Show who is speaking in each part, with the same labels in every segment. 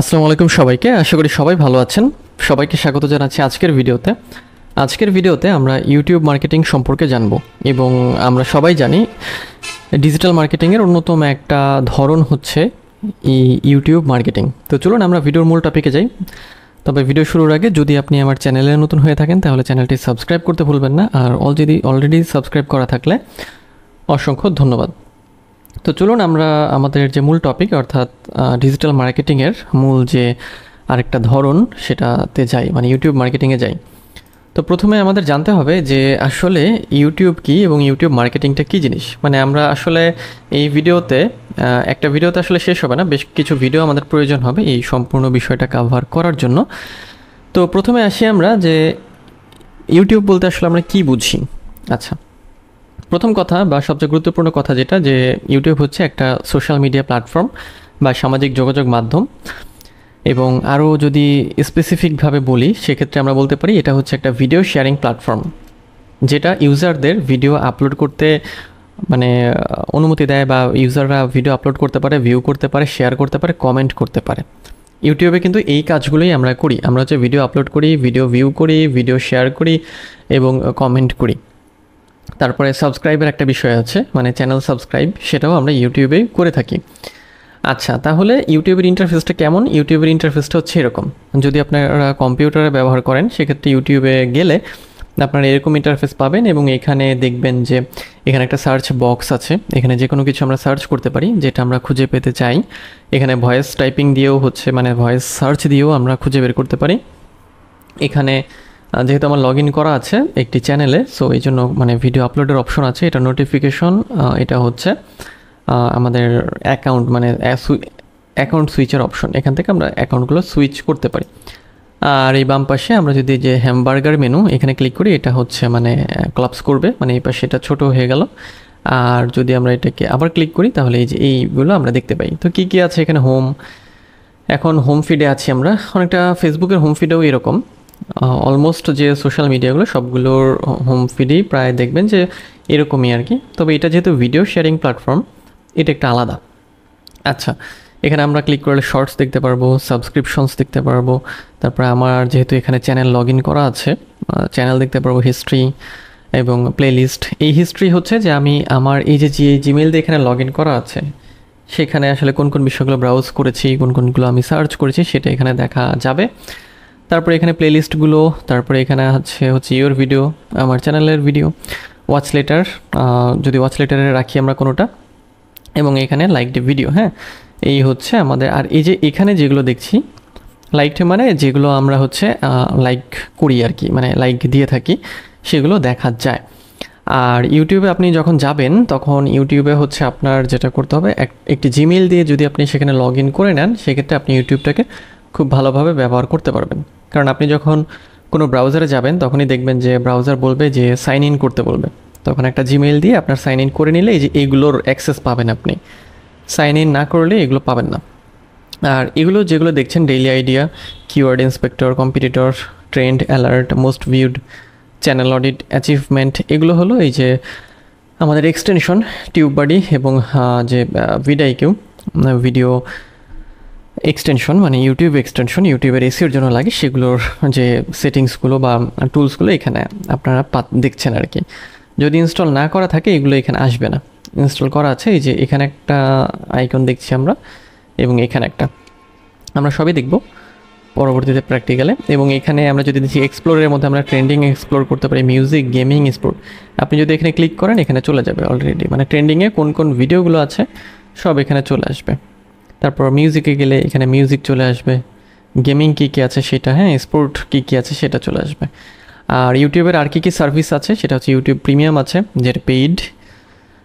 Speaker 1: আসসালামু আলাইকুম সবাইকে। আশা করি সবাই ভালো আছেন। সবাইকে স্বাগত জানাচ্ছি আজকের ভিডিওতে। আজকের ভিডিওতে আমরা ইউটিউব মার্কেটিং সম্পর্কে জানব এবং আমরা সবাই জানি ডিজিটাল মার্কেটিংয়ের অন্যতম একটা ধরন হচ্ছে ইউটিউব মার্কেটিং তো চলুন আমরা ভিডিওর মূল টপিকে যাই। তবে ভিডিও শুরুর আগে যদি আপনি আমার চ্যানেলে নতুন হয়ে থাকেন, তাহলে চ্যানেলটি সাবস্ক্রাইব করতে ভুলবেন না। আর অলরেডি অলরেডি সাবস্ক্রাইব করা থাকলে অসংখ্য ধন্যবাদ। তো চলুন আমরা আমাদের যে মূল টপিক অর্থাৎ ডিজিটাল মার্কেটিংয়ের মূল যে আরেকটা ধরন, সেটাতে যাই মানে ইউটিউব মার্কেটিংয়ে যাই। তো প্রথমে আমাদের জানতে হবে যে আসলে ইউটিউব কি এবং ইউটিউব মার্কেটিংটা কী জিনিস? মানে আমরা আসলে এই ভিডিওতে একটা ভিডিওতে আসলে শেষ হবে না, বেশ কিছু ভিডিও আমাদের প্রয়োজন হবে এই সম্পূর্ণ বিষয়টা কাভার করার জন্য। তো প্রথমে আসি আমরা যে ইউটিউব বলতে আসলে আমরা কি বুঝি? আচ্ছা। প্রথম কথা বা সবচেয়ে গুরুত্বপূর্ণ কথা যেটা যে ইউটিউব হচ্ছে একটা সোশ্যাল মিডিয়া প্ল্যাটফর্ম বা সামাজিক যোগাযোগ মাধ্যম। এবং আরও যদি স্পেসিফিকভাবে বলি, সেক্ষেত্রে আমরা বলতে পারি এটা হচ্ছে একটা ভিডিও শেয়ারিং প্ল্যাটফর্ম যেটা ইউজারদের ভিডিও আপলোড করতে মানে অনুমতি দেয় বা ইউজাররা ভিডিও আপলোড করতে পারে ভিউ করতে পারে শেয়ার করতে পারে কমেন্ট করতে পারে। ইউটিউবে কিন্তু এই কাজগুলোই আমরা করি। আমরা হচ্ছে ভিডিও আপলোড করি ভিডিও ভিউ করি ভিডিও শেয়ার করি এবং কমেন্ট করি। তারপরে সাবস্ক্রাইবের একটা বিষয় আছে মানে চ্যানেল সাবস্ক্রাইব সেটাও আমরা ইউটিউবে করে থাকি। আচ্ছা তাহলে ইউটিউবের ইন্টারফেসটা কেমন? ইউটিউবের ইন্টারফেসটা হচ্ছে এরকম। যদি আপনারা কম্পিউটারে ব্যবহার করেন, সেক্ষেত্রে ইউটিউবে গেলে আপনারা এরকম ইন্টারফেস পাবেন এবং এখানে দেখবেন যে এখানে একটা সার্চ বক্স আছে। এখানে যে কোনো কিছু আমরা সার্চ করতে পারি, যেটা আমরা খুঁজে পেতে চাই। এখানে ভয়েস টাইপিং দিয়েও হচ্ছে মানে ভয়েস সার্চ দিয়েও আমরা খুঁজে বের করতে পারি। এখানে যেহেতু আমার লগ করা আছে একটি চ্যানেলে সো এই জন্য মানে ভিডিও আপলোডের অপশন আছে। এটা নোটিফিকেশন এটা হচ্ছে আমাদের অ্যাকাউন্ট মানে অ্যাকাউন্ট সুইচের অপশন এখান থেকে আমরা অ্যাকাউন্টগুলো সুইচ করতে পারি। আর এই বাম পাশে আমরা যদি যে হ্যামবার্গার মেনু এখানে ক্লিক করি, এটা হচ্ছে মানে ক্লাবস করবে। মানে এই পাশে এটা ছোটো হয়ে গেল। আর যদি আমরা এটাকে আবার ক্লিক করি, তাহলে এই যে এইগুলো আমরা দেখতে পাই। তো কী কী আছে এখানে? হোম এখন হোম ফিডে আছি আমরা। অনেকটা ফেসবুকের হোম ফিডেও এরকম। অলমোস্ট যে সোশ্যাল মিডিয়াগুলো সবগুলোর হোম ফিডেই প্রায় দেখবেন যে এরকমই আর কি। তবে এটা যেহেতু ভিডিও শেয়ারিং প্ল্যাটফর্ম এটা একটা আলাদা। আচ্ছা এখানে আমরা ক্লিক করলে শর্টস দেখতে পারব সাবস্ক্রিপশনস দেখতে পারব, তারপরে আমার যেহেতু এখানে চ্যানেল লগ ইন করা আছে চ্যানেল দেখতে পারব হিস্ট্রি এবং প্লেলিস্ট এই হিস্ট্রি হচ্ছে যে আমি আমার এই যে যে জিমেল দিয়ে এখানে লগ ইন করা আছে, সেখানে আসলে কোন কোন বিষয়গুলো ব্রাউজ করেছি, কোন কোনগুলো আমি সার্চ করেছি, সেটা এখানে দেখা যাবে। তারপরে এখানে প্লেলিস্টগুলো তারপরে এখানে হচ্ছে হচ্ছে ইয়োর ভিডিও আমার চ্যানেলের ভিডিও ওয়াচ লেটার যদি ওয়াচ লেটারে রাখি আমরা কোনোটা, এবং এখানে লাইকড ভিডিও হ্যাঁ? এই হচ্ছে আমাদের, আর এই যে এখানে যেগুলো দেখছি লাইকড মানে যেগুলো আমরা হচ্ছে লাইক করি আর কি মানে লাইক দিয়ে থাকি, সেগুলো দেখা যায়। আর ইউটিউবে আপনি যখন যাবেন, তখন ইউটিউবে হচ্ছে আপনার যেটা করতে হবে একটি জিমেল দিয়ে যদি আপনি সেখানে লগ ইন করে নেন, সেক্ষেত্রে আপনি ইউটিউবটাকে খুব ভালোভাবে ব্যবহার করতে পারবেন। কারণ আপনি যখন কোনো ব্রাউজারে যাবেন, তখনই দেখবেন যে ব্রাউজার বলবে যে সাইন ইন করতে বলবে। তখন একটা জিমেইল দিয়ে আপনার সাইন ইন করে নিলে এই যে এইগুলোর অ্যাক্সেস পাবেন আপনি। সাইন ইন না করলে এগুলো পাবেন না। আর এগুলো যেগুলো দেখছেন daily idea keyword inspector competitor trend alert most viewed channel audit achievement এগুলো হলো এই যে আমাদের এক্সটেনশন টিউব বাডি এবং যে ভিডাই কিউ ভিডিও এক্সটেনশন মানে ইউটিউব এক্সটেনশন ইউটিউবের এসির জন্য লাগে সেগুলোর যে সেটিংসগুলো বা টুলসগুলো এখানে আপনারা দেখছেন আর কি যদি ইনস্টল না করা থাকে, এগুলো এখানে আসবে না। ইনস্টল করা আছে, এই যে এখানে একটা আইকন দেখছি আমরা, এবং এখানে একটা। আমরা সবই দেখব পরবর্তীতে প্র্যাকটিক্যালে এবং এখানে আমরা যদি দেখি এক্সপ্লোরের মধ্যে আমরা ট্রেন্ডিং এক্সপ্লোর করতে পারি মিউজিক গেমিং স্পোর্ট আপনি যদি এখানে ক্লিক করেন, এখানে চলে যাবে অলরেডি মানে ট্রেন্ডিংয়ে কোন কোন ভিডিওগুলো আছে, সব এখানে চলে আসবে। তারপর মিউজিকে গেলে এখানে মিউজিক চলে আসবে। গেমিং কী কী আছে সেটা হ্যাঁ স্পোর্ট কী কী আছে সেটা চলে আসবে। আর ইউটিউবের আর কী কী সার্ভিস আছে সেটা হচ্ছে ইউটিউব প্রিমিয়াম আছে, যেটা পেইড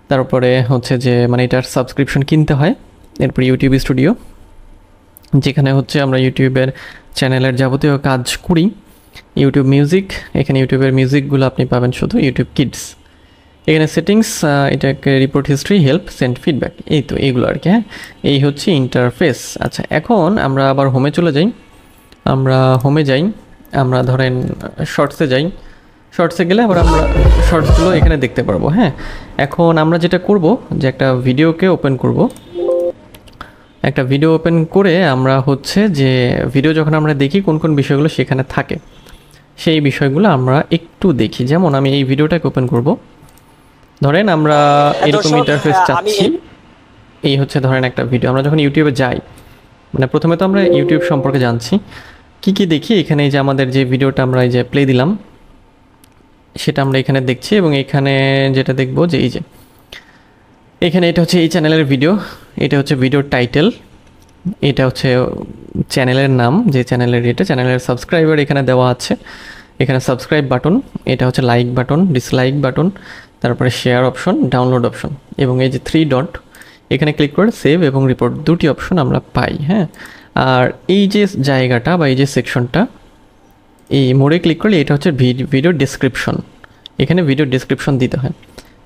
Speaker 1: তারপরে হচ্ছে যে মানে এটার সাবস্ক্রিপশন কিনতে হয়, এরপর ইউটিউব স্টুডিও যেখানে হচ্ছে আমরা ইউটিউবের চ্যানেলের যাবতীয় কাজ করি। ইউটিউব মিউজিক এখানে ইউটিউবের মিউজিকগুলো আপনি পাবেন শুধু ইউটিউব কিডস এখানে সেটিংস এটাকে report history help send feedback এই তো এইগুলো আর কি হ্যাঁ? এই হচ্ছে ইন্টারফেস আচ্ছা এখন আমরা আবার হোমে চলে যাই। আমরা হোমে যাই, আমরা ধরেন শর্টসে যাই। শর্টসে গেলে আবার আমরা শর্টসগুলো এখানে দেখতে পারব হ্যাঁ? এখন আমরা যেটা করব, যে একটা ভিডিওকে ওপেন করব। একটা ভিডিও ওপেন করে আমরা হচ্ছে যে ভিডিও যখন আমরা দেখি কোন কোন বিষয়গুলো সেখানে থাকে, সেই বিষয়গুলো আমরা একটু দেখি। যেমন আমি এই ভিডিওটাকে ওপেন করব। ধরেন আমরা এরকম
Speaker 2: দর্শক,
Speaker 1: ইন্টারফেস চাচ্ছি। এই হচ্ছে ধরেন একটা ভিডিও আমরা যখন ইউটিউবে যাই মানে প্রথমে তো আমরা ইউটিউব সম্পর্কে জানছি। কি কি দেখি? এখানে এই যে আমাদের যে ভিডিওটা আমরা এই যে প্লে দিলাম সেটা আমরা এখানে দেখছি এবং এখানে যেটা দেখব যে এই যে এখানে এটা হচ্ছে এই চ্যানেলের ভিডিও এটা হচ্ছে ভিডিওর টাইটেল এটা হচ্ছে চ্যানেলের নাম যে চ্যানেলের এটা চ্যানেলের সাবস্ক্রাইবার এখানে দেওয়া আছে। এখানে সাবস্ক্রাইব বাটন এটা হচ্ছে লাইক বাটন ডিসলাইক বাটন তারপরে শেয়ার অপশন ডাউনলোড অপশন এবং এই যে থ্রি ডট এখানে ক্লিক করে সেভ এবং রিপোর্ট দুটি অপশন আমরা পাই হ্যাঁ? আর এই যে জায়গাটা বা এই যে সেকশনটা এই মোড়ে ক্লিক করলে এটা হচ্ছে ভিডিও ডিসক্রিপশন এখানে ভিডিও ডেসক্রিপশন দিতে হয়।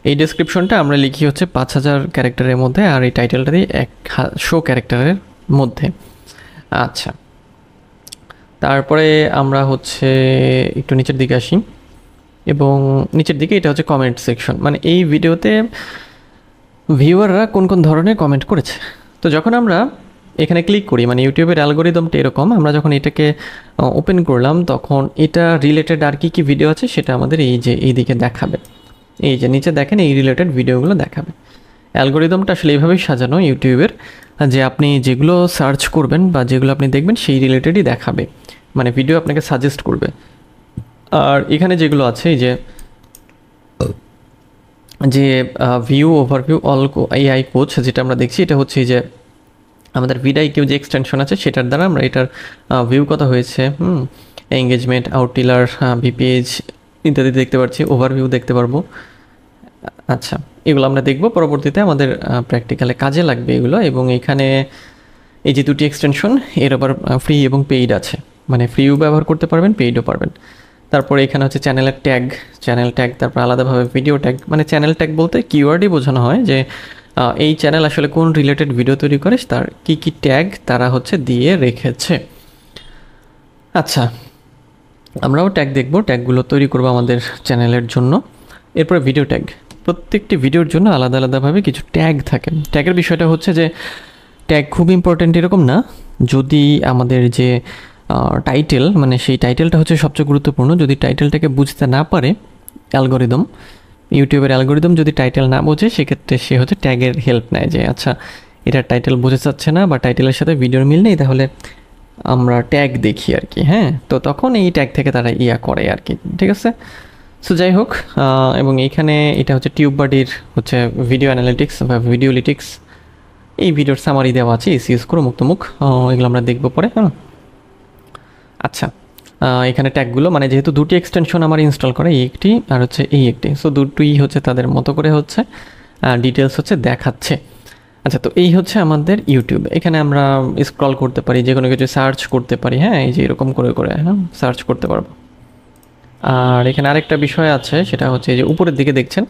Speaker 1: এই ডেসক্রিপশনটা আমরা লিখি হচ্ছে পাঁচ হাজার ক্যারেক্টারের মধ্যে আর এই টাইটেলটা দিই এক শো ক্যারেক্টারের মধ্যে। আচ্ছা। তারপরে আমরা হচ্ছে একটু নিচের দিকে আসি। এবং নিচের দিকে এটা হচ্ছে কমেন্ট সেকশন মানে এই ভিডিওতে ভিউয়াররা কোন কোন ধরনের কমেন্ট করেছে? তো যখন আমরা এখানে ক্লিক করি মানে ইউটিউবের অ্যালগোরিদমটা এরকম, আমরা যখন এটাকে ওপেন করলাম, তখন এটা রিলেটেড আর কি কি ভিডিও আছে সেটা আমাদের এই যে, এই দিকে দেখাবে। এই যে, নিচে দেখেন এই রিলেটেড ভিডিওগুলো দেখাবে। অ্যালগোরিদমটা আসলে এইভাবেই সাজানো ইউটিউবের, যে আপনি যেগুলো সার্চ করবেন বা যেগুলো আপনি দেখবেন সেই রিলেটেডই দেখাবে। মানে ভিডিও আপনাকে সাজেস্ট করবে। আর এখানে যেগুলো আছে, এই যে যে view overview all AI coach যেটা আমরা দেখছি, এটা হচ্ছে যে, আমাদের ভিডাই কেউ যে এক্সটেনশন আছে, সেটার দ্বারা আমরা এটার ভিউ কত হয়েছে, হুম এঙ্গেজমেন্ট আউটটিলার ভিপিএইচ ইত্যাদি দেখতে পাচ্ছি ওভারভিউ দেখতে পারব। আচ্ছা এগুলো আমরা দেখব, পরবর্তীতে আমাদের প্র্যাকটিক্যালে কাজে লাগবে এগুলো, এবং এখানে এই যে দুটি এক্সটেনশন এর আবার ফ্রি এবং পেইড আছে। মানে ফ্রিও ব্যবহার করতে পারবেন পেইডও পারবেন। তারপরে এখানে হচ্ছে চ্যানেলের ট্যাগ চ্যানেল ট্যাগ তারপর আলাদাভাবে ভিডিও ট্যাগ মানে চ্যানেল ট্যাগ বলতে কিওয়ার্ডই বোঝানো হয় যে এই চ্যানেল আসলে কোন রিলেটেড ভিডিও তৈরি করে, তার কি কি ট্যাগ তারা হচ্ছে দিয়ে রেখেছে। আচ্ছা আমরাও ট্যাগ দেখব ট্যাগগুলো তৈরি করব আমাদের চ্যানেলের জন্য। এরপরে ভিডিও ট্যাগ প্রত্যেকটি ভিডিওর জন্য আলাদা আলাদাভাবে কিছু ট্যাগ থাকে। ট্যাগের বিষয়টা হচ্ছে যে ট্যাগ খুব ইম্পর্ট্যান্ট এরকম না, যদি আমাদের যে টাইটেল মানে সেই টাইটেলটা হচ্ছে সবচেয়ে গুরুত্বপূর্ণ। যদি টাইটেলটাকে বুঝতে না পারে অ্যালগোরিদম ইউটিউবের অ্যালগোরিদম যদি টাইটেল না বোঝে, সেক্ষেত্রে সে হচ্ছে ট্যাগের হেল্প নেয় যে আচ্ছা এটার টাইটেল বোঝা যাচ্ছে না বা টাইটেলের সাথে ভিডিওর মিল নেই, তাহলে আমরা ট্যাগ দেখি আর কি। হ্যাঁ তো তখন এই ট্যাগ থেকে তারা ইয়া করে আর কি, ঠিক আছে? সো যাই হোক এবং এইখানে এটা হচ্ছে টিউব বাডির হচ্ছে ভিডিও অ্যানালিটিক্স বা ভিডিওলিটিক্স এই ভিডিওর সামারি দেওয়া আছে, এসিএস করে মুক্তমুখ এগুলো আমরা দেখব পরে হ্যাঁ? আচ্ছা এখানে ট্যাগগুলো মানে যেহেতু দুটি এক্সটেনশন আমার ইনস্টল করে, এই একটি আর হচ্ছে এই একটি। সো দুটোই হচ্ছে তাদের মতো করে হচ্ছে ডিটেলস হচ্ছে দেখাচ্ছে। আচ্ছা তো এই হচ্ছে আমাদের ইউটিউব এখানে আমরা স্ক্রল করতে পারি যে কোনো কিছু সার্চ করতে পারি হ্যাঁ এই যে এরকম করে করে হ্যাঁ সার্চ করতে পারব। আর এখানে আরেকটা বিষয় আছে, সেটা হচ্ছে যে উপরের দিকে দেখছেন,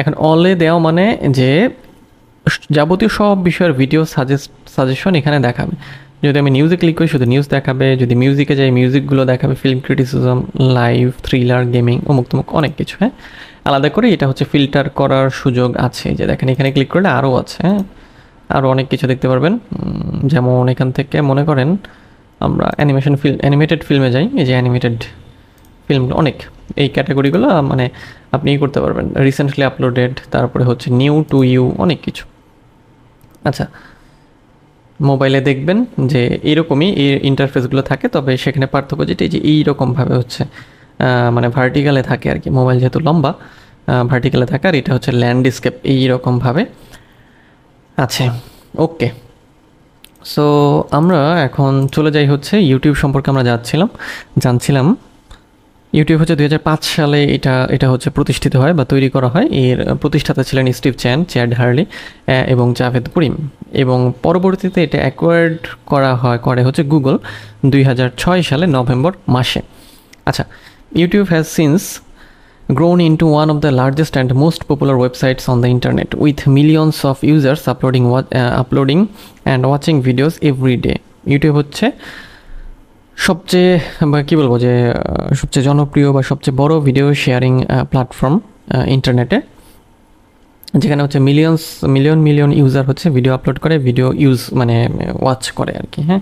Speaker 1: এখন অলে দেওয়া মানে যে যাবতীয় সব বিষয়ের ভিডিও সাজেস্ট সাজেশন এখানে দেখাবে। যদি আমি নিউজে ক্লিক করি, শুধু নিউজ দেখাবে, যদি মিউজিকে যাই মিউজিকগুলো দেখাবে film criticism live thriller gaming অমুক তমুক, অনেক কিছু হ্যাঁ? আলাদা করে এটা হচ্ছে ফিল্টার করার সুযোগ আছে, যে দেখেন এখানে ক্লিক করলে আরও আছে হ্যাঁ? আরও অনেক কিছু দেখতে পারবেন। যেমন এখান থেকে মনে করেন আমরা অ্যানিমেশন ফিল্ম অ্যানিমেটেড ফিল্মে যাই, এই যে অ্যানিমেটেড ফিল্ম অনেক। এই ক্যাটাগরিগুলো মানে আপনি করতে পারবেন। রিসেন্টলি আপলোডেড তারপরে হচ্ছে নিউ টু ইউ অনেক কিছু। আচ্ছা। মোবাইলে দেখবেন যে এরকমই এই ইন্টারফেসগুলো থাকে, তবে সেখানে পার্থক্য যেটা, এই যে এইরকমভাবে হচ্ছে মানে ভার্টিক্যালে থাকে আর কি। মোবাইল যেহেতু লম্বা ভার্টিক্যালে থাকে আর এটা হচ্ছে ল্যান্ডস্কেপ এইরকমভাবে। আছে ওকে সো আমরা এখন চলে যাই হচ্ছে ইউটিউব সম্পর্কে আমরা যাচ্ছিলাম জানছিলাম ইউটিউব হচ্ছে দুই হাজার পাঁচ সালে এটা এটা হচ্ছে প্রতিষ্ঠিত হয় বা তৈরি করা হয়। এর প্রতিষ্ঠাতা ছিলেন স্টিভ চ্যান চ্যাড হার্লি এবং জাভেদ করিম। এবং পরবর্তীতে এটা অ্যাকোয়ার্ড করা হয় করে হচ্ছে গুগল দুই হাজার ছয় সালে নভেম্বর মাসে। আচ্ছা YouTube has since into one of the largest and most popular websites on the internet with millions of users uploading what uh, uploading and watching videos every day. YouTube হচ্ছে সবচেয়ে কী বলব যে সবচেয়ে জনপ্রিয় বা সবচেয়ে বড় ভিডিও শেয়ারিং প্ল্যাটফর্ম ইন্টারনেটে যেখানে হচ্ছে মিলিয়নস মিলিয়ন মিলিয়ন ইউজার হচ্ছে ভিডিও আপলোড করে ভিডিও ইউজ মানে ওয়াচ করে আর কি হ্যাঁ?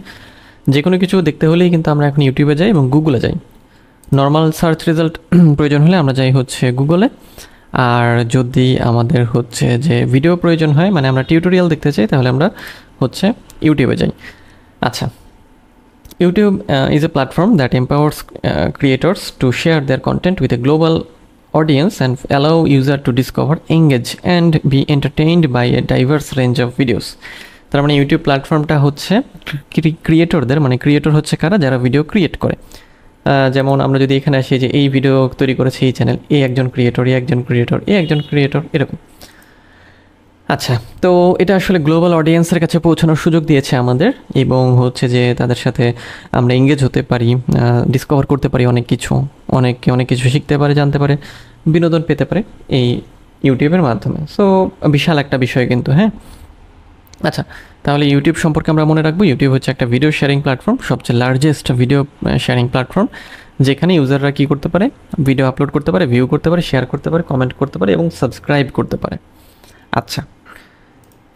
Speaker 1: যে কোনো কিছু দেখতে হলেই কিন্তু আমরা এখন ইউটিউবে যাই এবং গুগলে যাই। নর্মাল সার্চ রেজাল্ট প্রয়োজন হলে আমরা যাই হচ্ছে গুগলে আর যদি আমাদের হচ্ছে যে ভিডিও প্রয়োজন হয় মানে আমরা টিউটোরিয়াল দেখতে চাই, তাহলে আমরা হচ্ছে ইউটিউবে যাই। আচ্ছা YouTube is a platform that empowers creators to share their content with a global audience and allow user to discover, engage, and be entertained by a diverse range of videos. তার মানে ইউটিউব প্ল্যাটফর্মটা হচ্ছে ক্রিয়েটরদের মানে creator হচ্ছে কারা? যারা video create করে। যেমন আমরা যদি এখানে আসি যে এই ভিডিও তৈরি করেছে এই চ্যানেল এই একজন ক্রিয়েটর এই একজন ক্রিয়েটর এই একজন ক্রিয়েটর এরকম। আচ্ছা তো এটা আসলে গ্লোবাল অডিয়েন্সের কাছে পৌঁছানোর সুযোগ দিয়েছে আমাদের এবং হচ্ছে যে তাদের সাথে আমরা এঙ্গেজ হতে পারি ডিসকভার করতে পারি অনেক কিছু, অনেকে, অনেক কিছু শিখতে পারে, জানতে পারে, বিনোদন পেতে পারে এই ইউটিউবের মাধ্যমে। সো বিশাল একটা বিষয় কিন্তু হ্যাঁ? আচ্ছা তাহলে ইউটিউব সম্পর্কে আমরা মনে রাখব ইউটিউব হচ্ছে একটা ভিডিও শেয়ারিং প্ল্যাটফর্ম সবচেয়ে লার্জেস্ট ভিডিও শেয়ারিং প্ল্যাটফর্ম যেখানে ইউজাররা কী করতে পারে? ভিডিও আপলোড করতে পারে ভিউ করতে পারে শেয়ার করতে পারে কমেন্ট করতে পারে এবং সাবস্ক্রাইব করতে পারে। আচ্ছা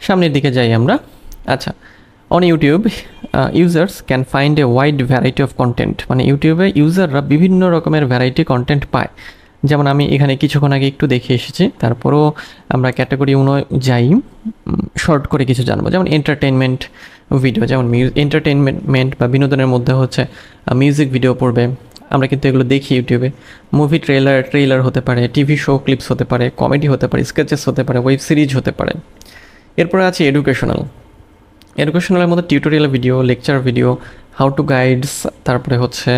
Speaker 1: সামনের দিকে যাই আমরা। আচ্ছা on YouTube users can find a wide variety of content মানে ইউটিউবে ইউজাররা বিভিন্ন রকমের ভ্যারাইটি কন্টেন্ট পায়। যেমন আমি এখানে কিছুক্ষণ আগে একটু দেখে এসেছি, তারপরও আমরা ক্যাটাগরি অনুযায়ী শর্ট করে কিছু জানব। যেমন এন্টারটেনমেন্ট ভিডিও যেমন এন্টারটেনমেন্ট বা বিনোদনের মধ্যে হচ্ছে মিউজিক ভিডিও পড়বে। আমরা কিন্তু এগুলো দেখি ইউটিউবে। মুভি ট্রেলার ট্রেলার হতে পারে টিভি শো ক্লিপস হতে পারে কমেডি হতে পারে স্কেচেস হতে পারে ওয়েব সিরিজ হতে পারে। এরপরে আছে এডুকেশনাল এডুকেশনালের মধ্যে tutorial video lecture video how to guides তারপরে হচ্ছে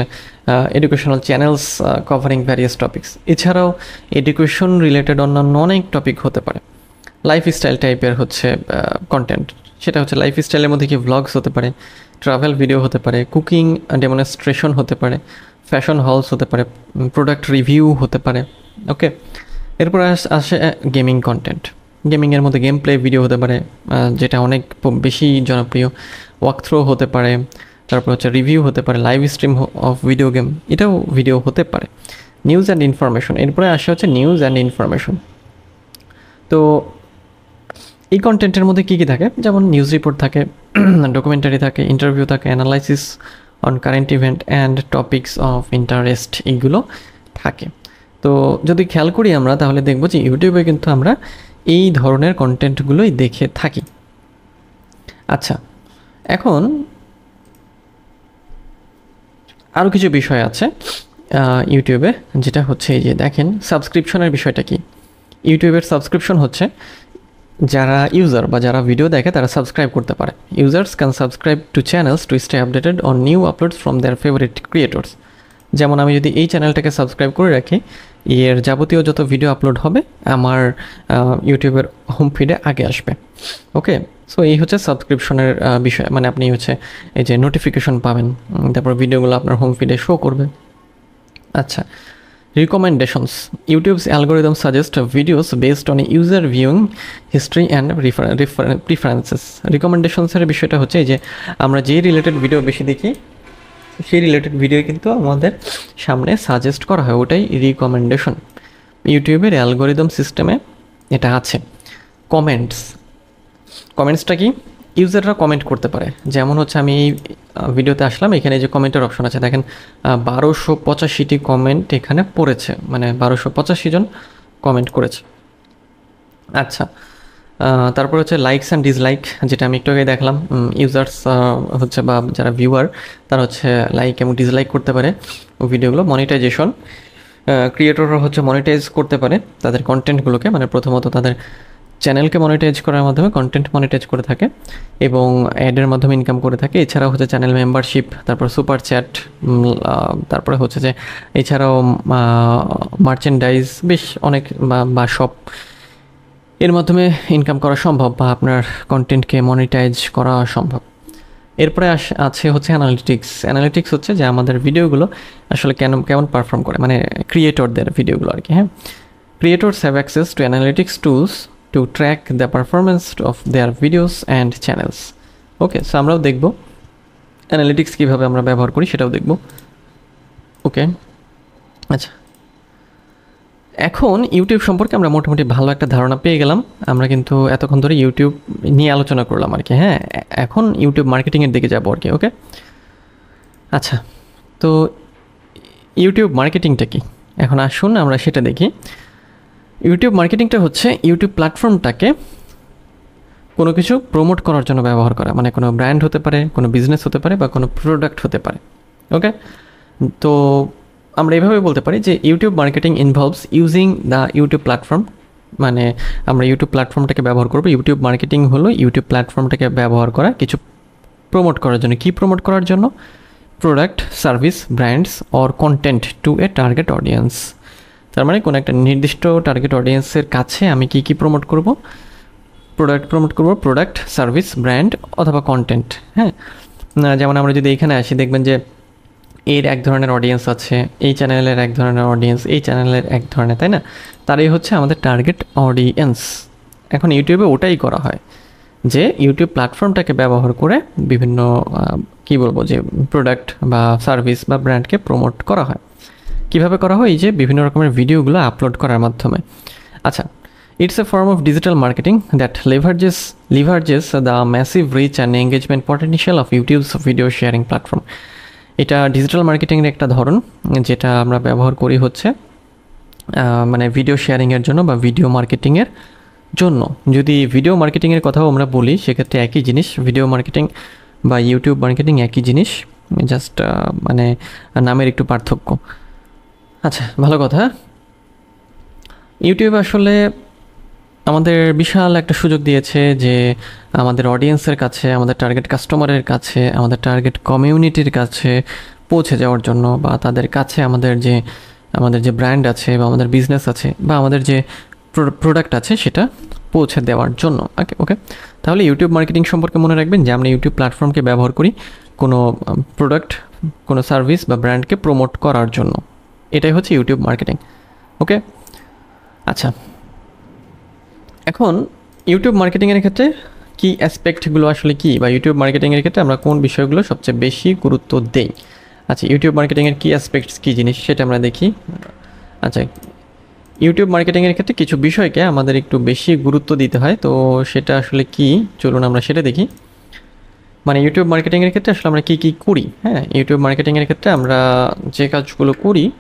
Speaker 1: educational channels covering various topics এছাড়াও এডুকেশন রিলেটেড অন্যান্য অনেক টপিক হতে পারে। লাইফ স্টাইল টাইপের হচ্ছে কন্টেন্ট সেটা হচ্ছে লাইফ স্টাইলের মধ্যে কি ভ্লগস হতে পারে ট্রাভেল ভিডিও হতে পারে কুকিং ডেমনস্ট্রেশন হতে পারে ফ্যাশন হলস হতে পারে প্রোডাক্ট রিভিউ হতে পারে ওকে এরপর আসে গেমিং কন্টেন্ট গেমিংয়ের মধ্যে গেম প্লে ভিডিও হতে পারে যেটা অনেক বেশি জনপ্রিয়। ওয়াক থ্রো হতে পারে, তারপর হচ্ছে রিভিউ হতে পারে live stream of video game এটাও ভিডিও হতে পারে। নিউজ অ্যান্ড ইনফরমেশন এরপরে আসে হচ্ছে নিউজ অ্যান্ড ইনফরমেশন তো এই কন্টেন্টের মধ্যে কী কী থাকে? যেমন নিউজ রিপোর্ট থাকে ডকুমেন্টারি থাকে ইন্টারভিউ থাকে analysis on current event and topics of interest এইগুলো থাকে। তো যদি খেয়াল করি আমরা, তাহলে দেখব যে ইউটিউবে কিন্তু আমরা এই ধরনের কন্টেন্টগুলোই দেখে থাকি। আচ্ছা এখন আরও কিছু বিষয় আছে ইউটিউবে, যেটা হচ্ছে এই যে দেখেন সাবস্ক্রিপশনের বিষয়টা কি? ইউটিউবের সাবস্ক্রিপশন হচ্ছে যারা ইউজার বা যারা ভিডিও দেখে, তারা সাবস্ক্রাইব করতে পারে। Users can subscribe to channels to stay updated on new uploads from their favourite creators যেমন আমি যদি এই চ্যানেলটাকে সাবস্ক্রাইব করে রাখি, এর যাবতীয় যত ভিডিও আপলোড হবে, আমার ইউটিউবের হোম ফিডে আগে আসবে। ওকে সো এই হচ্ছে সাবস্ক্রিপশনের বিষয়। মানে আপনি হচ্ছে এই যে নোটিফিকেশন পাবেন তারপর ভিডিওগুলো আপনার হোম ফিডে শো করবে। আচ্ছা। Recommendations YouTube's algorithm suggest videos based on user viewing history and preferences রিকমেন্ডেশনসের বিষয়টা হচ্ছে যে, আমরা যে রিলেটেড ভিডিও বেশি দেখি, সেই রিলেটেড ভিডিও কিন্তু আমাদের সামনে সাজেস্ট করা হয়, ওটাই রিকমেন্ডেশন ইউটিউবের অ্যালগোরিদম সিস্টেমে এটা আছে। কমেন্টস কমেন্টসটা কি? ইউজাররা কমেন্ট করতে পারে। যেমন হচ্ছে আমি এই ভিডিওতে আসলাম, এখানে যে কমেন্টের অপশন আছে, দেখেন বারোশো পঁচাশিটি কমেন্ট এখানে পড়েছে মানে বারোশো পঁচাশি জন কমেন্ট করেছে। আচ্ছা তারপর হচ্ছে লাইকস অ্যান্ড ডিসলাইক যেটা আমি একটু আগে দেখলাম ইউজার্স হচ্ছে বা যারা ভিউয়ার তারা হচ্ছে লাইক এবং ডিসলাইক করতে পারে ভিডিওগুলো মনিটাইজেশন ক্রিয়েটররা হচ্ছে মনিটাইজ করতে পারে তাদের কন্টেন্টগুলোকে মানে প্রথমত তাদের চ্যানেলকে মনিটাইজ করার মাধ্যমে কন্টেন্ট মনিটাইজ করে থাকে এবং অ্যাডের মাধ্যমে ইনকাম করে থাকে। এছাড়াও হচ্ছে চ্যানেল মেম্বারশিপ তারপর সুপার চ্যাট তারপরে হচ্ছে যে এছাড়াও মার্চেন্ডাইজ বেশ অনেক বা শপ এর মাধ্যমে ইনকাম করা সম্ভব বা আপনার কন্টেন্টকে মনিটাইজ করা সম্ভব। এরপরে আস, আছে হচ্ছে অ্যানালিটিক্স অ্যানালিটিক্স হচ্ছে যে আমাদের ভিডিওগুলো আসলে কেন, কেমন পারফর্ম করে মানে ক্রিয়েটরদের ভিডিওগুলো আর কি হ্যাঁ? Creators have access to analytics tools to track the performance of their videos and channels okay so আমরাও দেখব। অ্যানালিটিক্স কীভাবে আমরা ব্যবহার করি সেটাও দেখব। ওকে আচ্ছা। এখন ইউটিউব সম্পর্কে আমরা মোটামুটি ভালো একটা ধারণা পেয়ে গেলাম। আমরা কিন্তু এতক্ষণ ধরে ইউটিউব নিয়ে আলোচনা করলাম আর কি হ্যাঁ? এখন ইউটিউব মার্কেটিংয়ের দিকে যাব আর কি ওকে আচ্ছা তো ইউটিউব মার্কেটিংটা কি? এখন আসুন, আমরা সেটা দেখি। ইউটিউব মার্কেটিংটা হচ্ছে ইউটিউব প্ল্যাটফর্মটাকে কোনো কিছু প্রমোট করার জন্য ব্যবহার করা। মানে কোনো ব্র্যান্ড হতে পারে, কোনো বিজনেস হতে পারে বা কোনো প্রোডাক্ট হতে পারে। ওকে তো আমরা এভাবে বলতে পারি যে YouTube marketing involves using the YouTube platform মানে আমরা ইউটিউব প্ল্যাটফর্মটাকে ব্যবহার করব। ইউটিউব মার্কেটিং হলো ইউটিউব প্ল্যাটফর্মটাকে ব্যবহার করা, কিছু প্রমোট করার জন্য। কি প্রমোট করার জন্য? Product service brands or content to a target audience তার মানে কোনো একটা নির্দিষ্ট টার্গেট অডিয়েন্সের কাছে আমি কি কি প্রমোট করব? প্রোডাক্ট প্রমোট করব প্রোডাক্ট সার্ভিস ব্র্যান্ড অথবা কন্টেন্ট হ্যাঁ? যেমন আমরা যদি এখানে আসি, দেখবেন যে এর এক ধরনের অডিয়েন্স আছে, এই চ্যানেলের এক ধরনের অডিয়েন্স এই চ্যানেলের এক ধরনের, তাই না? তারাই হচ্ছে আমাদের টার্গেট অডিয়েন্স এখন ইউটিউবে ওটাই করা হয় যে ইউটিউব প্ল্যাটফর্মটাকে ব্যবহার করে বিভিন্ন কি বলব, যে প্রোডাক্ট বা সার্ভিস বা ব্র্যান্ডকে প্রমোট করা হয়। কীভাবে করা হয়? এই যে বিভিন্ন রকমের ভিডিওগুলো আপলোড করার মাধ্যমে। আচ্ছা it's a form of digital marketing that leverages leverages the massive reach and engagement potential of YouTube's video sharing platform এটা ডিজিটাল মার্কেটিংয়ের একটা ধরন, যেটা আমরা ব্যবহার করি হচ্ছে মানে ভিডিও শেয়ারিংয়ের জন্য বা ভিডিও মার্কেটিংয়ের জন্য। যদি ভিডিও মার্কেটিংয়ের কথাও আমরা বলি, সেক্ষেত্রে একই জিনিস ভিডিও মার্কেটিং বা ইউটিউব মার্কেটিং একই জিনিস জাস্ট মানে নামের একটু পার্থক্য। আচ্ছা ভালো কথা। ইউটিউব আসলে আমাদের বিশাল একটা সুযোগ দিয়েছে যে আমাদের অডিয়েন্সের কাছে, আমাদের টার্গেট কাস্টমারের কাছে, আমাদের টার্গেট কমিউনিটির কাছে পৌঁছে যাওয়ার জন্য বা তাদের কাছে আমাদের যে আমাদের যে ব্র্যান্ড আছে বা আমাদের বিজনেস আছে বা আমাদের যে প্রোডাক্ট আছে সেটা পৌঁছে দেওয়ার জন্য। ওকে ওকে তাহলে ইউটিউব মার্কেটিং সম্পর্কে মনে রাখবেন যে আমরা ইউটিউব প্ল্যাটফর্মকে ব্যবহার করি কোনো প্রোডাক্ট কোনো সার্ভিস বা ব্র্যান্ডকে প্রমোট করার জন্য। এটাই হচ্ছে ইউটিউব মার্কেটিং ওকে আচ্ছা এখন ইউটিউব মার্কেটিংয়ের ক্ষেত্রে কী অ্যাসপেক্টগুলো আসলে কি? বা ইউটিউব মার্কেটিংয়ের ক্ষেত্রে আমরা কোন বিষয়গুলো সবচেয়ে বেশি গুরুত্ব দেই? আচ্ছা ইউটিউব মার্কেটিংয়ের কী অ্যাসপেক্টস কী জিনিস সেটা আমরা দেখি। আচ্ছা ইউটিউব মার্কেটিংয়ের ক্ষেত্রে কিছু বিষয়কে আমাদের একটু বেশি গুরুত্ব দিতে হয়, তো সেটা আসলে কি? চলুন আমরা সেটা দেখি। মানে ইউটিউব মার্কেটিংয়ের ক্ষেত্রে আসলে আমরা কী কী করি? হ্যাঁ ইউটিউব মার্কেটিংয়ের ক্ষেত্রে আমরা যে কাজগুলো করি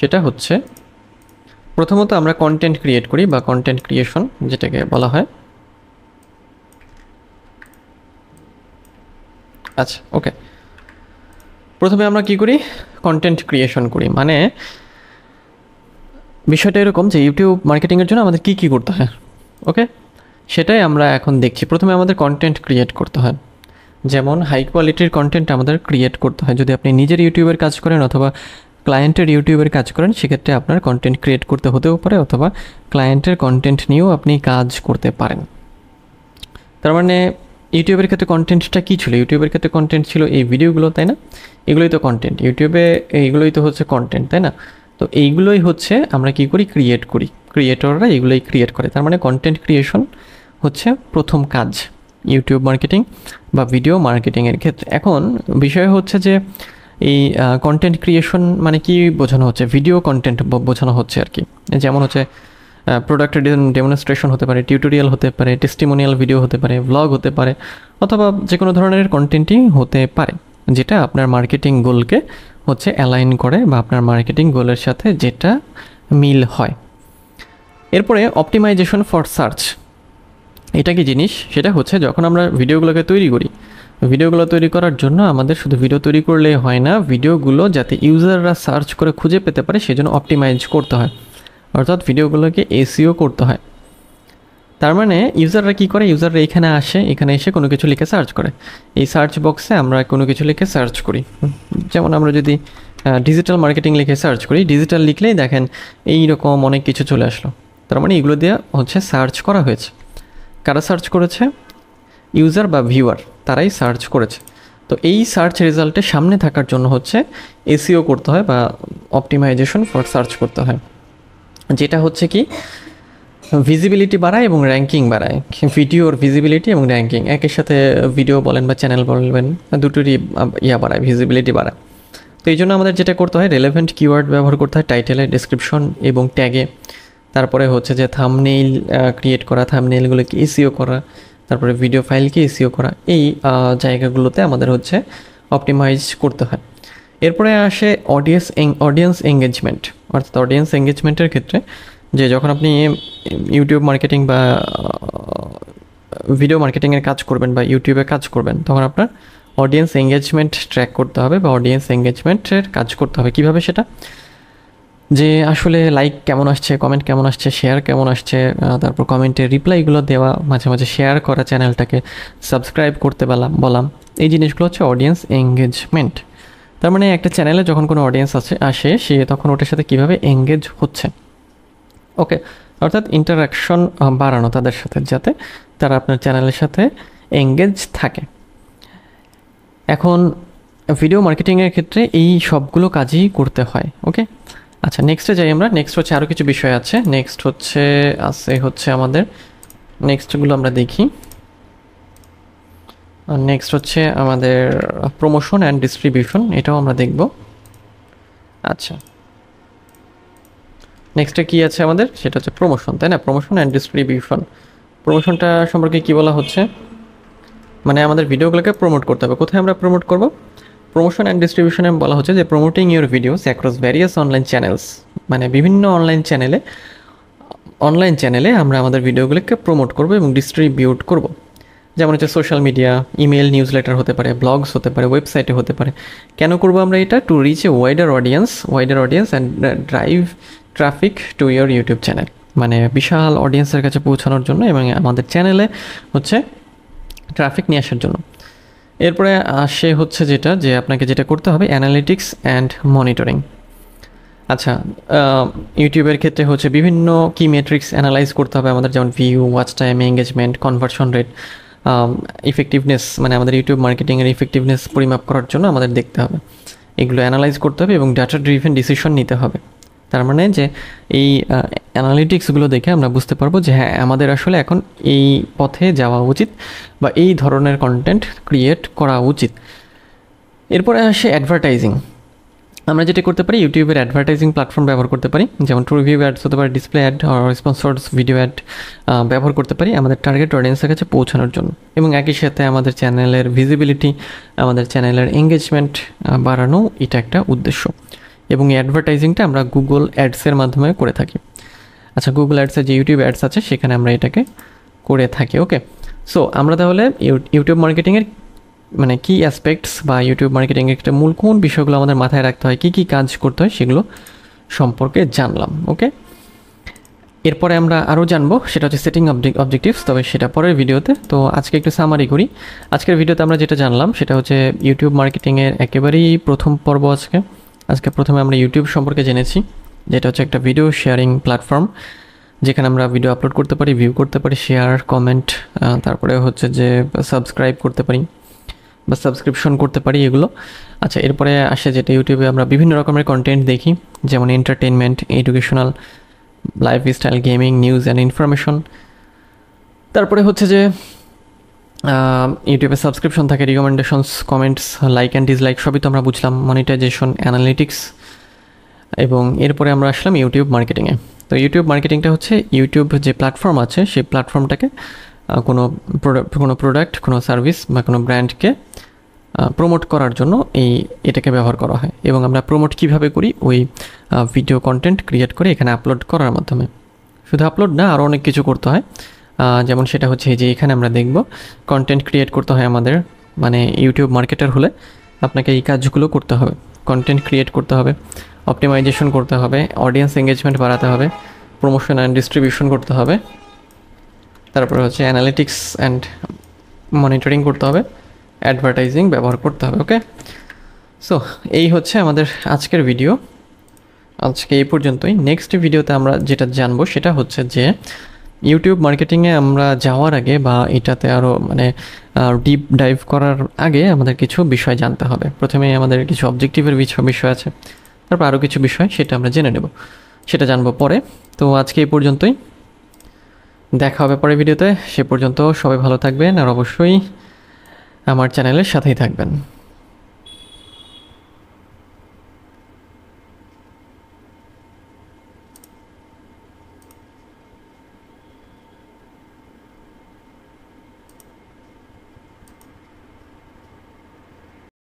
Speaker 1: সেটা হচ্ছে, প্রথমত আমরা কন্টেন্ট ক্রিয়েট করি বা কন্টেন্ট ক্রিয়েশন যেটাকে বলা হয়। আচ্ছা ওকে প্রথমে আমরা কি করি? কন্টেন্ট ক্রিয়েশন করি। মানে বিষয়টা এরকম যে ইউটিউব মার্কেটিংয়ের জন্য আমাদের কী কী করতে হয় ওকে সেটাই আমরা এখন দেখছি। প্রথমে আমাদের কন্টেন্ট ক্রিয়েট করতে হয়। যেমন হাই কোয়ালিটির কন্টেন্ট আমাদের ক্রিয়েট করতে হয়। যদি আপনি নিজের ইউটিউবের কাজ করেন অথবা ক্লায়েন্টের ইউটিউবের কাজ করেন, সেক্ষেত্রে আপনার কন্টেন্ট ক্রিয়েট করতে হতেও পারে অথবা ক্লায়েন্টের কন্টেন্ট নিয়েও আপনি কাজ করতে পারেন। তার মানে ইউটিউবের ক্ষেত্রে কন্টেন্টটা কী ছিল? ইউটিউবের ক্ষেত্রে কন্টেন্ট ছিল এই ভিডিওগুলো তাই না? এগুলোই তো কন্টেন্ট ইউটিউবে এইগুলোই তো হচ্ছে কন্টেন্ট তাই না? তো এইগুলোই হচ্ছে আমরা কি করি? ক্রিয়েট করি। ক্রিয়েটররা এগুলোই ক্রিয়েট করে। তার মানে কন্টেন্ট ক্রিয়েশন হচ্ছে প্রথম কাজ। ইউটিউব মার্কেটিং বা ভিডিও মার্কেটিংয়ের ক্ষেত্রে। এখন বিষয় হচ্ছে যে এই কন্টেন্ট ক্রিয়েশন মানে কি বোঝানো হচ্ছে? ভিডিও কন্টেন্ট বোঝানো হচ্ছে আর কি। যেমন হচ্ছে প্রোডাক্টের ডেমনস্ট্রেশন হতে পারে টিউটোরিয়াল হতে পারে টেস্টিমোনিয়াল ভিডিও হতে পারে ব্লগ হতে পারে, অথবা যে কোনো ধরনের কন্টেন্টই হতে পারে, যেটা আপনার মার্কেটিং গোলকে হচ্ছে অ্যালাইন করে বা আপনার মার্কেটিং গোলের সাথে যেটা মিল হয়। এরপরে অপটিমাইজেশন ফর সার্চ এটা কি জিনিস? সেটা হচ্ছে যখন আমরা ভিডিওগুলোকে তৈরি করি ভিডিওগুলো তৈরি করার জন্য আমাদের শুধু ভিডিও তৈরি করলে হয় না, ভিডিওগুলো যাতে ইউজাররা সার্চ করে খুঁজে পেতে পারে সেজন্য অপটিমাইজ করতে হয়। অর্থাৎ ভিডিওগুলোকে এসিও করতে হয়। তার মানে ইউজাররা কী করে? ইউজাররা এখানে আসে, এখানে এসে কোনো কিছু লিখে সার্চ করে। এই সার্চ বক্সে আমরা কোনো কিছু লিখে সার্চ করি। যেমন আমরা যদি ডিজিটাল মার্কেটিং লিখে সার্চ করি ডিজিটাল লিখলেই দেখেন এই রকম অনেক কিছু চলে আসলো। তার মানে এগুলো দিয়ে হচ্ছে সার্চ করা হয়েছে। কারা সার্চ করেছে? ইউজার বা ভিউয়ার তারাই সার্চ করেছে। তো এই সার্চ রেজাল্টে সামনে থাকার জন্য হচ্ছে এসিও করতে হয় বা অপটিমাইজেশন ফর সার্চ করতে হয়। যেটা হচ্ছে কি ভিজিবিলিটি বাড়ায় এবং র্যাঙ্কিং বাড়ায়। ভিডিওর ভিজিবিলিটি এবং র্যাঙ্কিং একের সাথে ভিডিও বলেন বা চ্যানেল বলবেন দুটোরই ইয়া বাড়ায় ভিজিবিলিটি বাড়ায়। তো এই জন্য আমাদের যেটা করতে হয় রেলেভেন্ট কিওয়ার্ড ব্যবহার করতে হয় টাইটেলে ডিসক্রিপশন এবং ট্যাগে তারপরে হচ্ছে যে থামনেইল ক্রিয়েট করা থামনেইলগুলোকে এসিও করা তারপরে ভিডিও ফাইলকে এসিও করা, এই জায়গাগুলোতে আমাদের হচ্ছে অপটিমাইজ করতে হয়। এরপরে আসে অডিয়েন্স অডিয়েন্স এঙ্গেজমেন্ট অর্থাৎ অডিয়েন্স এঙ্গেজমেন্টের ক্ষেত্রে যে যখন আপনি ইউটিউব মার্কেটিং বা ভিডিও মার্কেটিংয়ের কাজ করবেন বা ইউটিউবে কাজ করবেন, তখন আপনার অডিয়েন্স এঙ্গেজমেন্ট ট্র্যাক করতে হবে বা অডিয়েন্স এঙ্গেজমেন্টের কাজ করতে হবে। কীভাবে সেটা? যে আসলে লাইক কেমন আসছে কমেন্ট কেমন আসছে শেয়ার কেমন আসছে তারপর কমেন্টে রিপ্লাইগুলো দেওয়া, মাঝে মাঝে শেয়ার করা চ্যানেলটাকে সাবস্ক্রাইব করতে বললাম বলাম। এই জিনিসগুলো হচ্ছে অডিয়েন্স এঙ্গেজমেন্ট তার মানে একটা চ্যানেলে যখন কোনো অডিয়েন্স আছে, আসে, সে তখন ওটার সাথে কীভাবে এঙ্গেজ হচ্ছে? ওকে অর্থাৎ ইন্টারাকশন বাড়ানো তাদের সাথে, যাতে তারা আপনার চ্যানেলের সাথে এঙ্গেজ থাকে। এখন ভিডিও মার্কেটিংয়ের ক্ষেত্রে এই সবগুলো কাজই করতে হয় ওকে আচ্ছা নেক্সটে যাই আমরা। নেক্সট হচ্ছে আরও কিছু বিষয় আছে। নেক্সট হচ্ছে, আছে হচ্ছে আমাদের। নেক্সটগুলো আমরা দেখি। নেক্সট হচ্ছে আমাদের প্রমোশন অ্যান্ড ডিস্ট্রিবিউশন এটাও আমরা দেখব। আচ্ছা। নেক্সটে কি আছে আমাদের? সেটা হচ্ছে প্রমোশন তাই না? প্রমোশন অ্যান্ড ডিস্ট্রিবিউশন প্রমোশনটা সম্পর্কে কি বলা হচ্ছে? মানে আমাদের ভিডিওগুলোকে প্রমোট করতে হবে। কোথায় আমরা প্রমোট করব? প্রমোশন অ্যান্ড ডিস্ট্রিবিউশনে বলা হচ্ছে যে promoting your videos across various online channels মানে বিভিন্ন অনলাইন চ্যানেলে অনলাইন চ্যানেলে আমরা আমাদের ভিডিওগুলোকে প্রমোট করব এবং ডিস্ট্রিবিউট করব। যেমন হচ্ছে social media email newsletter হতে পারে ব্লগস হতে পারে ওয়েবসাইটে হতে পারে। কেন করব আমরা এটা? To reach a wider audience wider audience and drive traffic to your YouTube channel মানে বিশাল অডিয়েন্সের কাছে পৌঁছানোর জন্য এবং আমাদের চ্যানেলে হচ্ছে ট্রাফিক নিয়ে আসার জন্য। এরপরে আসে হচ্ছে যেটা, যে আপনাকে যেটা করতে হবে অ্যানালিটিক্স অ্যান্ড মনিটরিং আচ্ছা ইউটিউবের ক্ষেত্রে হচ্ছে বিভিন্ন কি মেট্রিক্স অ্যানালাইজ করতে হবে আমাদের, যেমন view watch time engagement conversion rate effectiveness মানে আমাদের ইউটিউব মার্কেটিংয়ের ইফেক্টিভনেস পরিমাপ করার জন্য আমাদের দেখতে হবে। এগুলো অ্যানালাইজ করতে হবে এবং ডাটা ড্রিভেন ডিসিশন নিতে হবে। তার মানে যে এই অ্যানালিটিক্সগুলো দেখে আমরা বুঝতে পারব যে হ্যাঁ আমাদের আসলে এখন এই পথে যাওয়া উচিত বা এই ধরনের কন্টেন্ট ক্রিয়েট করা উচিত। এরপরে আসে অ্যাডভার্টাইজিং আমরা যেটা করতে পারি ইউটিউবের অ্যাডভার্টাইজিং প্ল্যাটফর্ম ব্যবহার করতে পারি, যেমন টু রিভিউ অ্যাডস হতে পারে display ad sponsors video ad ব্যবহার করতে পারি আমাদের টার্গেট অডিয়েন্সের কাছে পৌঁছানোর জন্য। এবং একই সাথে আমাদের চ্যানেলের ভিজিবিলিটি আমাদের চ্যানেলের এঙ্গেজমেন্ট বাড়ানো, এটা একটা উদ্দেশ্য। এবং এই অ্যাডভার্টাইজিংটা আমরা গুগল অ্যাডসের মাধ্যমে করে থাকি। আচ্ছা গুগল অ্যাডসের যে ইউটিউব অ্যাডস আছে, সেখানে আমরা এটাকে করে থাকি ওকে সো আমরা তাহলে ইউ- ইউটিউব মার্কেটিংয়ের মানে কি অ্যাসপেক্টস বা ইউটিউব মার্কেটিংয়ের একটা মূল কোন বিষয়গুলো আমাদের মাথায় রাখতে হয়, কী কী কাজ করতে হয়, সেগুলো সম্পর্কে জানলাম ওকে এরপরে আমরা আরও জানব, সেটা হচ্ছে সেটিং অবজেক্টিভস তবে সেটা পরের ভিডিওতে। তো আজকে একটু সামারি করি। আজকের ভিডিওতে আমরা যেটা জানলাম, সেটা হচ্ছে ইউটিউব মার্কেটিংয়ের একেবারেই প্রথম পর্ব আজকে। আজকে প্রথমে আমরা ইউটিউব সম্পর্কে জেনেছি, যেটা হচ্ছে একটা ভিডিও শেয়ারিং প্ল্যাটফর্ম যেখানে আমরা ভিডিও আপলোড করতে পারি ভিউ করতে পারি শেয়ার কমেন্ট তারপরে হচ্ছে যে সাবস্ক্রাইব করতে পারি বা সাবস্ক্রিপশন করতে পারি এগুলো। আচ্ছা এরপরে আসে যেটা ইউটিউবে আমরা বিভিন্ন রকমের কন্টেন্ট দেখি, যেমন entertainment educational lifestyle gaming news and information তারপরে হচ্ছে যে ইউটিউবে সাবস্ক্রিপশন থাকে recommendations comments like and dislike সবই তো আমরা বুঝলাম মনিটাইজেশন অ্যানালিটিক্স এবং এরপরে আমরা আসলাম ইউটিউব মার্কেটিংয়ে তো ইউটিউব মার্কেটিংটা হচ্ছে, ইউটিউব যে প্ল্যাটফর্ম আছে, সেই প্ল্যাটফর্মটাকে কোনো প্রোডাক্ট কোনো প্রোডাক্ট কোনো সার্ভিস বা কোনো ব্র্যান্ডকে প্রমোট করার জন্য এই, এটাকে ব্যবহার করা হয়। এবং আমরা প্রমোট কীভাবে করি? ওই ভিডিও কন্টেন্ট ক্রিয়েট করে এখানে আপলোড করার মাধ্যমে। শুধু আপলোড না আরও অনেক কিছু করতে হয়। যেমন সেটা হচ্ছে যে এখানে আমরা দেখব কন্টেন্ট ক্রিয়েট করতে হয় আমাদের মানে ইউটিউব মার্কেটার হলে আপনাকে এই কাজগুলো করতে হবে। কন্টেন্ট ক্রিয়েট করতে হবে অপটিমাইজেশন করতে হবে অডিয়েন্স এঙ্গেজমেন্ট বাড়াতে হবে প্রমোশন অ্যান্ড ডিস্ট্রিবিউশন করতে হবে, তারপরে হচ্ছে অ্যানালিটিক্স অ্যান্ড মনিটরিং করতে হবে অ্যাডভার্টাইজিং ব্যবহার করতে হবে ওকে সো এই হচ্ছে আমাদের আজকের ভিডিও আজকে এই পর্যন্তই। নেক্সট ভিডিওতে আমরা যেটা জানব সেটা হচ্ছে যে ইউটিউব মার্কেটিংয়ে আমরা যাওয়ার আগে বা এটাতে আরও মানে ডিপ ডাইভ করার আগে আমাদের কিছু বিষয় জানতে হবে। প্রথমে আমাদের কিছু অবজেক্টিভের বিষয় আছে। তারপর আরও কিছু বিষয় সেটা আমরা জেনে নেব। সেটা জানব পরে। তো আজকে এই পর্যন্তই। দেখা হবে পরের ভিডিওতে। সে পর্যন্ত সবাই ভালো থাকবেন আর অবশ্যই আমার চ্যানেলের সাথেই থাকবেন।